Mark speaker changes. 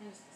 Speaker 1: Yes.